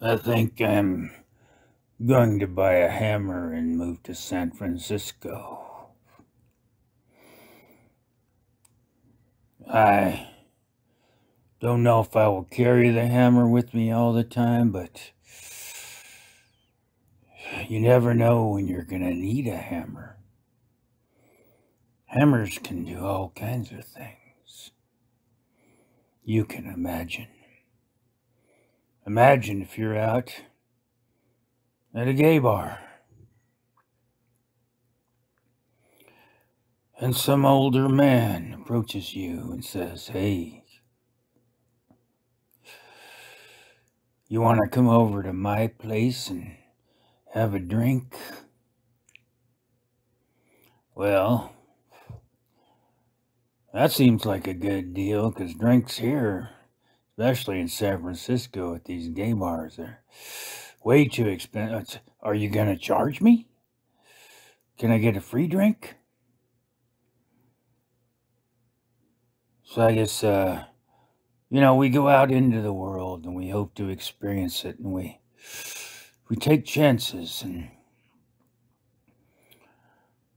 I think I'm going to buy a hammer and move to San Francisco. I don't know if I will carry the hammer with me all the time, but you never know when you're going to need a hammer. Hammers can do all kinds of things. You can imagine. Imagine if you're out at a gay bar and some older man approaches you and says, Hey, you want to come over to my place and have a drink? Well, that seems like a good deal because drinks here especially in San Francisco at these gay bars. They're way too expensive. Are you going to charge me? Can I get a free drink? So I guess, uh, you know, we go out into the world and we hope to experience it and we, we take chances. And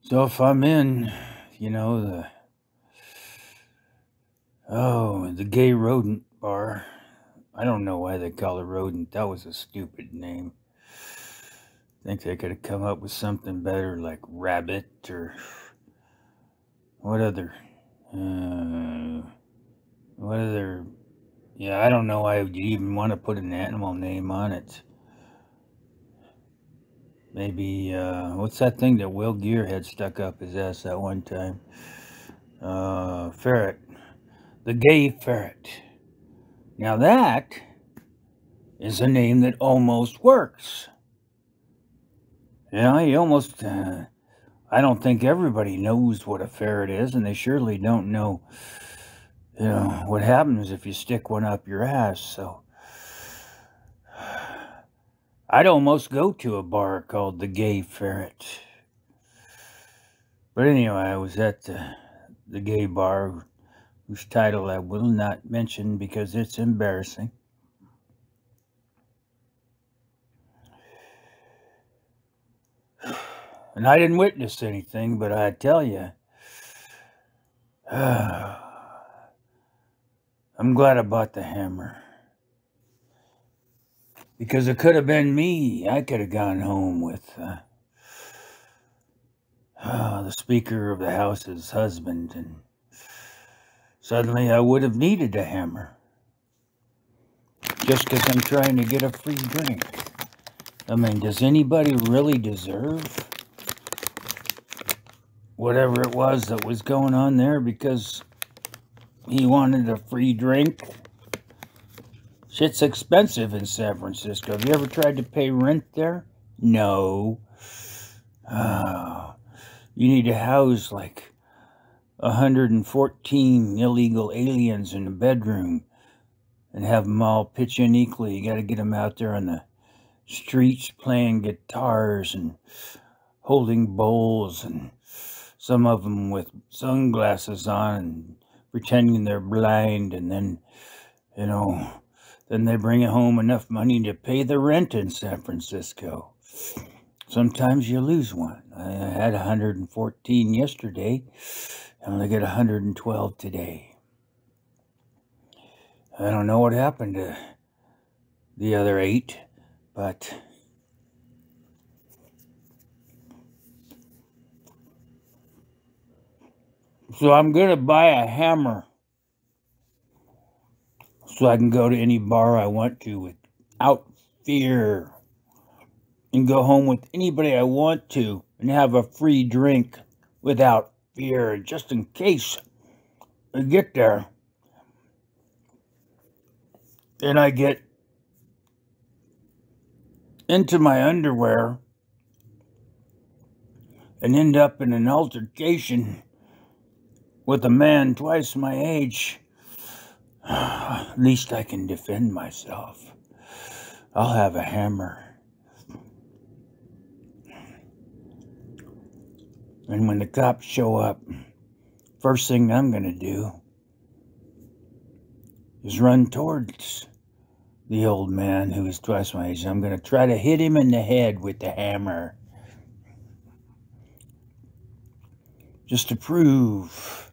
so if I'm in, you know, the, oh, the gay rodent bar. I don't know why they call it rodent. That was a stupid name. Think they could have come up with something better like rabbit or what other uh, what other yeah, I don't know why you even want to put an animal name on it. Maybe uh, what's that thing that Will Gear had stuck up his ass that one time? Uh, ferret. The gay ferret. Now that is a name that almost works. Yeah, you almost, uh, I don't think everybody knows what a ferret is, and they surely don't know, you know, what happens if you stick one up your ass. So I'd almost go to a bar called the Gay Ferret. But anyway, I was at the, the gay bar whose title I will not mention because it's embarrassing. And I didn't witness anything, but I tell you, I'm glad I bought the hammer. Because it could have been me. I could have gone home with uh, uh, the Speaker of the House's husband and Suddenly I would have needed a hammer. Just because I'm trying to get a free drink. I mean, does anybody really deserve whatever it was that was going on there because he wanted a free drink? Shit's expensive in San Francisco. Have you ever tried to pay rent there? No. Oh, you need to house like 114 illegal aliens in a bedroom and have them all pitch in equally. You got to get them out there on the streets playing guitars and holding bowls, and some of them with sunglasses on and pretending they're blind, and then, you know, then they bring home enough money to pay the rent in San Francisco. Sometimes you lose one. I had 114 yesterday I only get 112 today. I don't know what happened to the other eight, but so I'm going to buy a hammer so I can go to any bar I want to without fear and go home with anybody I want to and have a free drink without fear just in case I get there and I get into my underwear and end up in an altercation with a man twice my age, at least I can defend myself. I'll have a hammer. And when the cops show up, first thing I'm going to do is run towards the old man who is twice my age. I'm going to try to hit him in the head with the hammer. Just to prove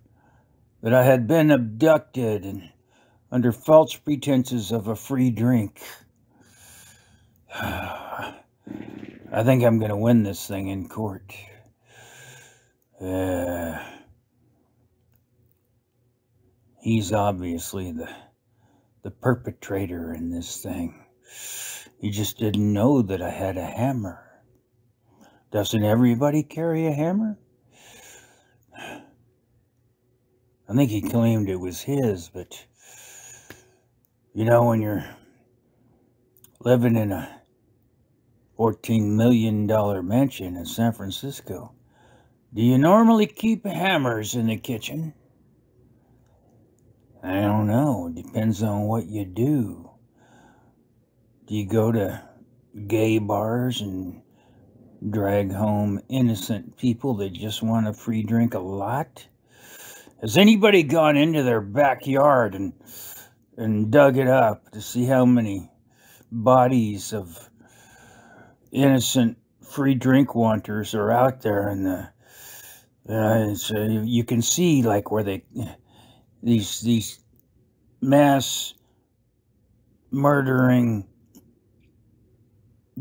that I had been abducted and under false pretenses of a free drink. I think I'm going to win this thing in court. Uh, he's obviously the the perpetrator in this thing. He just didn't know that I had a hammer. Doesn't everybody carry a hammer? I think he claimed it was his, but you know, when you're living in a $14 million mansion in San Francisco, do you normally keep hammers in the kitchen? I don't know. It depends on what you do. Do you go to gay bars and drag home innocent people that just want a free drink a lot? Has anybody gone into their backyard and and dug it up to see how many bodies of innocent free drink wanters are out there in the uh, so you can see like where they these these mass murdering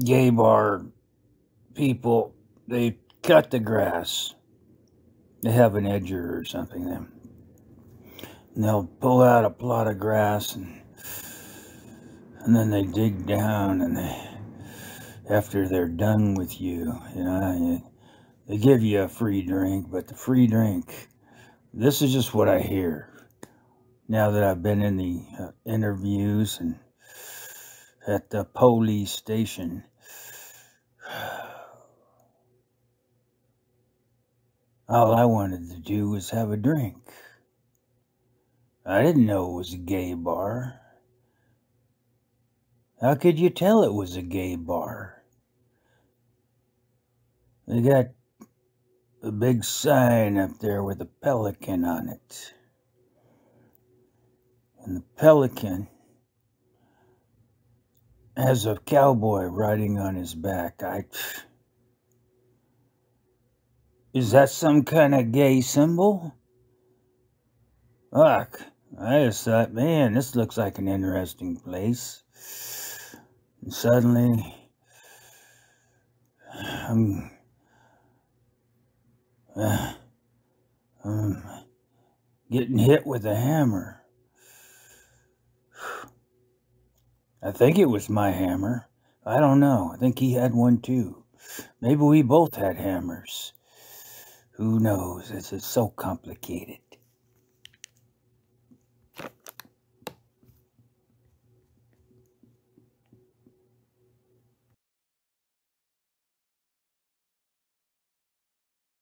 gay bar people they cut the grass. They have an edger or something then and they'll pull out a plot of grass and and then they dig down and they after they're done with you you know they give you a free drink but the free drink this is just what i hear now that I've been in the uh, interviews and at the police station, all I wanted to do was have a drink. I didn't know it was a gay bar. How could you tell it was a gay bar? They got a big sign up there with a pelican on it and the pelican has a cowboy riding on his back. I is that some kind of gay symbol? Look, I just thought, man, this looks like an interesting place. And suddenly, I'm, uh, I'm getting hit with a hammer. I think it was my hammer. I don't know. I think he had one too. Maybe we both had hammers. Who knows? It's, it's so complicated.